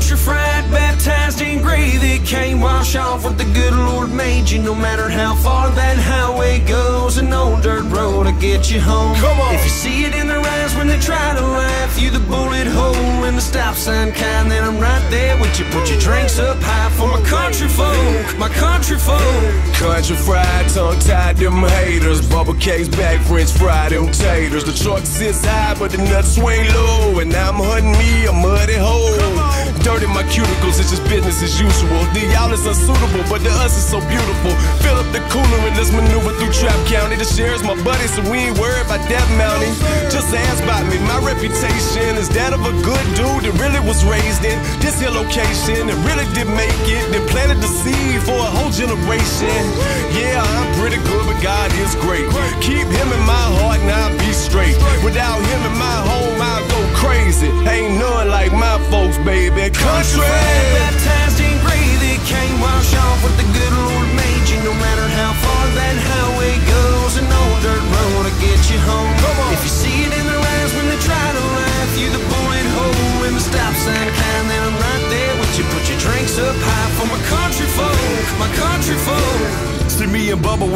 Country fried, baptized in gravy, came wash off what the good Lord made you. No matter how far that highway goes, an old dirt road to get you home. Come on. If you see it in their eyes when they try to laugh, you the bullet hole in the stop sign kind, then I'm right there with you. Put your drinks up high for my country folk, my country folk. Country fried, tongue tied, them haters. Bubble cakes, back french fried, them taters. The truck sits high, but the nuts swing low. And I'm hunting me a muddy hole. Cuticles, it's just business as usual. The y'all is unsuitable, but to us it's so beautiful. Fill up the cooler and let's maneuver through Trap County. The sheriff's my buddy, so we ain't worried about that mounting. Just ask about me. My reputation is that of a good dude that really was raised in this here location and really did make it. Then planted the seed for a whole generation. Yeah, I'm pretty good, but God is great. Keep him in my heart and I'll be straight. Without him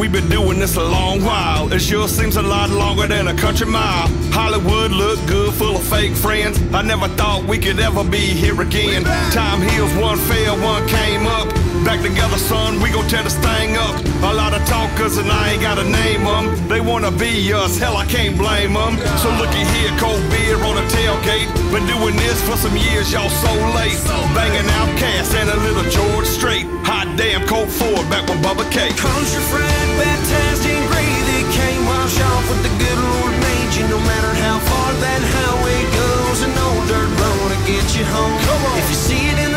we've been doing this a long while. It sure seems a lot longer than a country mile. Hollywood look good, full of fake friends. I never thought we could ever be here again. Time heals, one fell, one came up. Back together, son, we gon' tear this thing up. A lot and I ain't gotta name them. They wanna be us, hell, I can't blame them. So looky here, cold beer on the tailgate. Been doing this for some years, y'all so late. Banging out Cash and a little George Strait. Hot damn, Colt Ford back with Bubba K. Country fried, baptized in gravy, can't wash off what the good Lord made you. No matter how far that highway goes, an old dirt road to get you home. If you see it in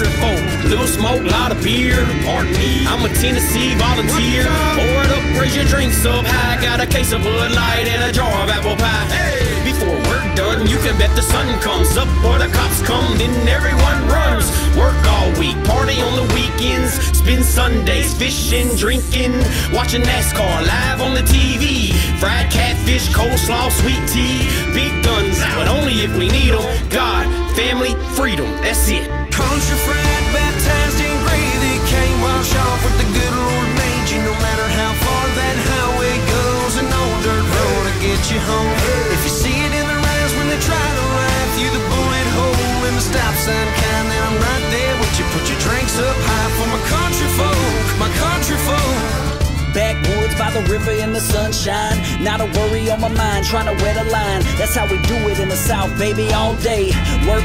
Country folk, little smoke, lot of beer. Pardon me, I'm a Tennessee volunteer. Pour it up, raise your drinks up high. Got a case of Bud Light and a jar of apple pie. Hey, before work done, you can bet the sun comes up or the cops come. Then everyone runs. Work all week, party on the weekends. Spend Sundays fishing, drinking, watching NASCAR live on the TV. Fried catfish, coleslaw, sweet tea. Big guns, but only if we need 'em. God, family, freedom. That's it. Country fried, baptized in gravy, can't wash off what the good Lord made you. No matter how far that highway goes, an old dirt road to get you home. If you see it in their eyes when they try to laugh, you the bullet hole in the stop sign kind, then I'm right there with you. Put your drinks up high for my country folk, my country folk. Backwoods by the river in the sunshine. Not a worry on my mind, trying to wear the line. That's how we do it in the South, baby, all day. Work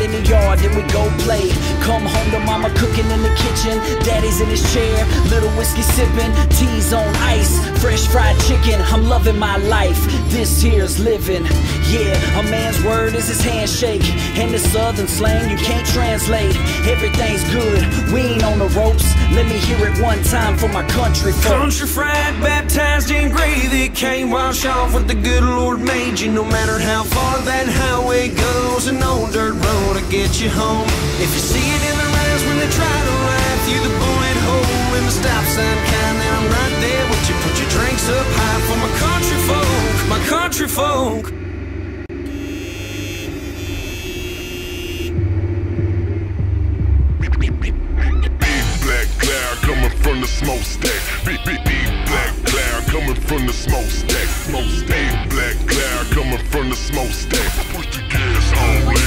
in the yard, then we go play. Come home to mama cooking in the kitchen. Daddy's in his chair, little whiskey sipping. Teas on ice, fresh fried chicken. I'm loving my life. This here's living. Yeah, a man's word is his handshake. And the southern slang you can't translate. Everything's good, we ain't on the ropes. Let me hear it one time for my country folks. Country fried, baptized in gravy, can't wash off what the good Lord made you. No matter how far that highway goes, an old dirt road to get you home. If you see it in their eyes when they try to laugh, you the bullet hole in the stop sign kind, then I'm right there with you. Put your drinks up high for my country folk, my country folk. From the smokestack. Big, big, big black cloud coming from the smokestack. Smokestack. Black cloud coming from the smokestack. Push the gas on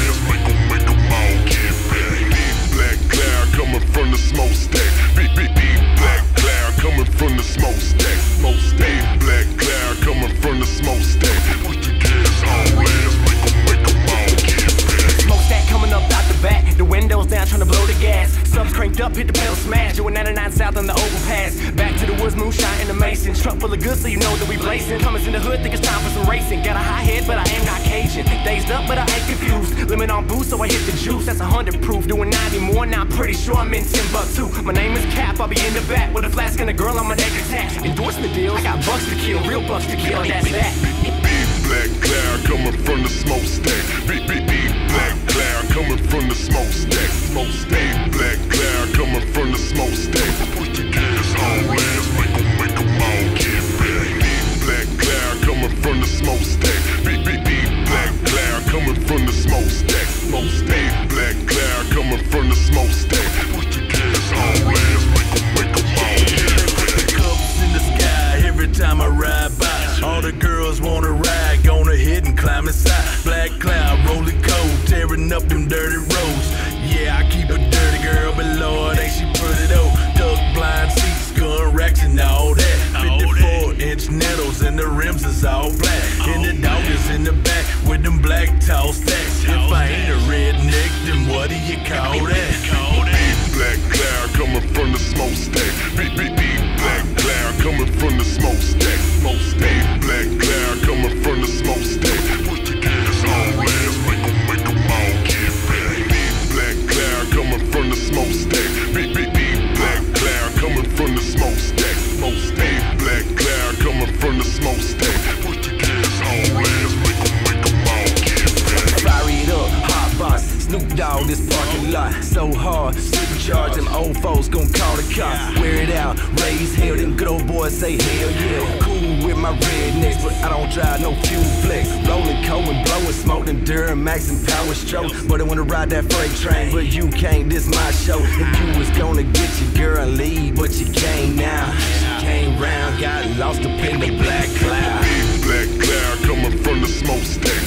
smash. Doing 99 south on the overpass. Back to the woods, moonshine in the mason. Truck full of goods, so you know that we blazing. Coming in the hood, think it's time for some racing. Got a high head, but I am not Cajun. Dazed up, but I ain't confused. Limit on boost, so I hit the juice. That's a hundred proof. Doing 90 more, now I'm pretty sure I'm in Timbuktu. My name is Cap, I'll be in the back with a flask and a girl on my neck attached. Endorsement deals, I got bucks to kill, real bucks to kill, that's that. Big black cloud coming from the smokestack. Big, big black cloud coming from the smokestack. Smokestack. smokestack. Big black cloud coming from the smokestack. Put your gas on blast, make them, make them all yeah. Cups in the sky every time I ride by. All the girls wanna ride, gonna hit and climb inside. Black cloud, rolling cold, tearing up them dirty roads. Yeah, I keep a dirty girl, but Lord, ain't she pretty though? Duck blind seats, gun racks, and all that. 54 inch nettles, and the rims is all black. And the dog is in the back them black tall stacks. If I ain't a redneck, then what do you call that? Big black cloud coming from the smokestack. Big, big, big black cloud coming from the smokestack. Raised hell, them good old boys say hell yeah. Cool with my rednecks, but I don't drive no fuel flex. Rolling coal and blowing smoke, them Duramax and Power Stroke. But I wanna ride that freight train, but you can't, this my show. If you was gonna get your girl and leave, but you can't now. She came round, got lost up in the black cloud. Big black cloud coming from the smokestack.